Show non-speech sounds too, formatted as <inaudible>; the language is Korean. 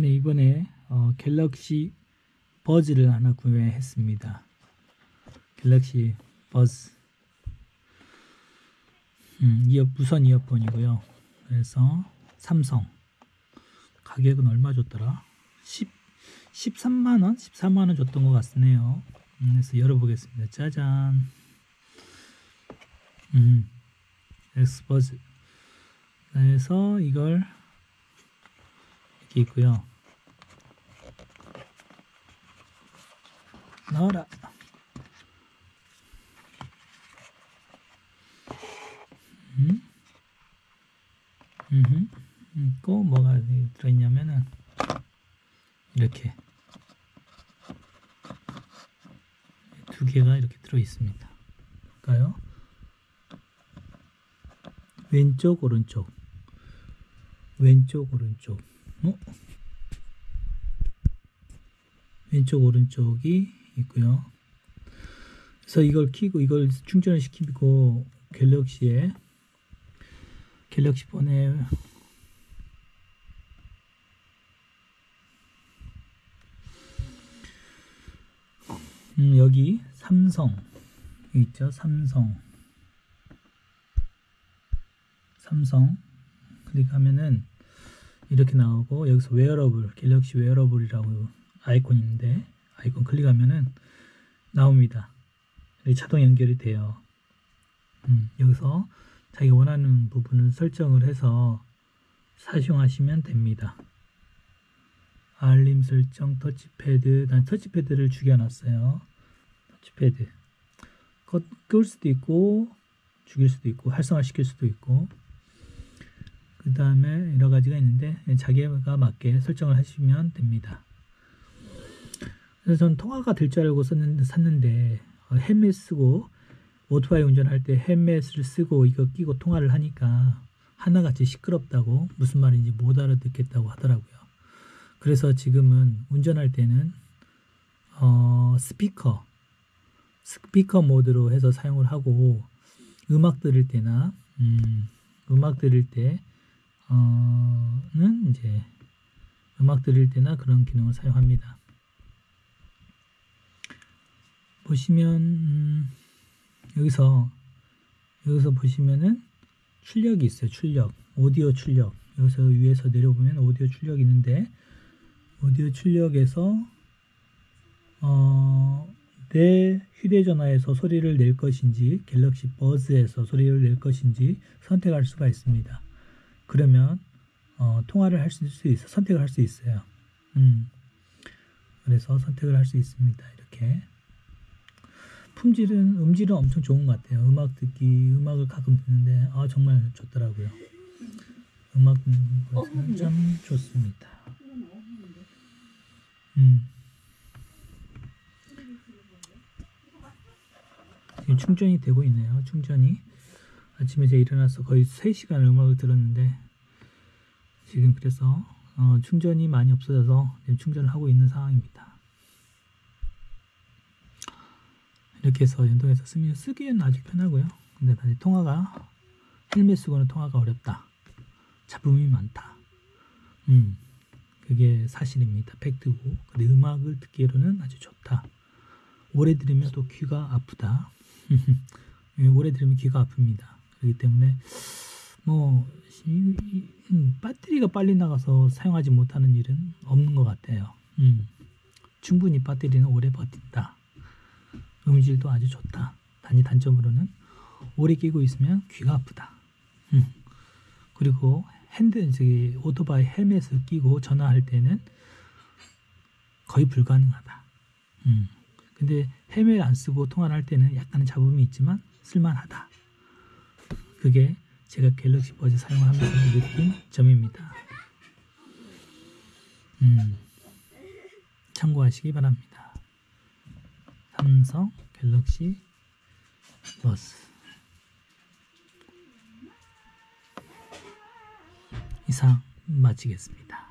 네, 이번에 어, 갤럭시 버즈를 하나 구매했습니다. 갤럭시 버즈. 음, 이어 무선 이어폰이고요. 그래서 삼성. 가격은 얼마 줬더라? 10, 13만원? 14만원 줬던 것 같네요. 음, 그래서 열어보겠습니다. 짜잔. 음, 엑스버즈. 그래서 이걸 이렇게 있고요. 나와라. 음? 음, 있고 뭐가 들어있냐면은 이렇게 두 개가 이렇게 들어 있습니다. 볼까요? 왼쪽 오른쪽 왼쪽 오른쪽 어? 왼쪽 오른쪽이 있고요. 그래서 이걸 키고 이걸 충전을 시키고 갤럭시에 갤럭시 폰에 음, 여기 삼성 있죠? 삼성. 삼성. 클릭하면은 이렇게 나오고 여기서 wearable Galaxy Wearable이라고 아이콘 있는데 아이콘 클릭하면은 나옵니다. 자동 연결이 돼요. 음, 여기서 자기 원하는 부분을 설정을 해서 사용하시면 됩니다. 알림 설정 터치패드 난 터치패드를 죽여놨어요. 터치패드. 끌 수도 있고 죽일 수도 있고 활성화 시킬 수도 있고. 그 다음에 여러 가지가 있는데 자기가 맞게 설정을 하시면 됩니다 그래서 전 통화가 될 줄 알고 썼는데, 샀는데 어, 헬멧 쓰고 오토바이 운전할 때 헬멧을 쓰고 이거 끼고 통화를 하니까 하나같이 시끄럽다고 무슨 말인지 못 알아듣겠다고 하더라고요 그래서 지금은 운전할 때는 어, 스피커 스피커 모드로 해서 사용을 하고 음악 들을 때나 음, 음악 들을 때는 이제 음악 들을 때나 그런 기능을 사용합니다. 보시면 음, 여기서 여기서 보시면은 출력이 있어요. 출력 오디오 출력 여기서 위에서 내려보면 오디오 출력이 있는데 오디오 출력에서 어, 내 휴대전화에서 소리를 낼 것인지 갤럭시 버즈에서 소리를 낼 것인지 선택할 수가 있습니다. 그러면 어, 통화를 할 수 있어 선택을 할 수 있어요. 음, 그래서 선택을 할 수 있습니다. 이렇게 품질은 음질은 엄청 좋은 것 같아요. 음악 듣기 음악을 가끔 듣는데 아 정말 좋더라고요. 음악 듣는 것은 참 좋습니다. 음. 지금 충전이 되고 있네요. 충전이 아침에 제가 일어나서 거의 3시간 음악을 들었는데 지금 그래서 어, 충전이 많이 없어져서 충전을 하고 있는 상황입니다. 이렇게 해서 연동해서 쓰면 쓰기에는 아주 편하고요. 근데 다시 통화가 헬멧 쓰고는 통화가 어렵다. 잡음이 많다. 음, 그게 사실입니다. 팩트고. 근데 음악을 듣기로는 아주 좋다. 오래 들으면 또 귀가 아프다. <laughs> 오래 들으면 귀가 아픕니다. 그렇기 때문에 뭐 음, 배터리가 빨리 나가서 사용하지 못하는 일은 없는 것 같아요. 음, 충분히 배터리는 오래 버틴다. 음질도 아주 좋다. 단지 단점으로는 오래 끼고 있으면 귀가 아프다. 음. 그리고 핸드 저기 오토바이 헬멧을 끼고 전화할 때는 거의 불가능하다. 음. 근데 헬멧 안 쓰고 통화를 할 때는 약간의 잡음이 있지만 쓸만하다. 그게 제가 갤럭시 버즈 사용하면서 느낀 점입니다. 음. 참고하시기 바랍니다. 삼성 갤럭시 버스 이상 마치겠습니다.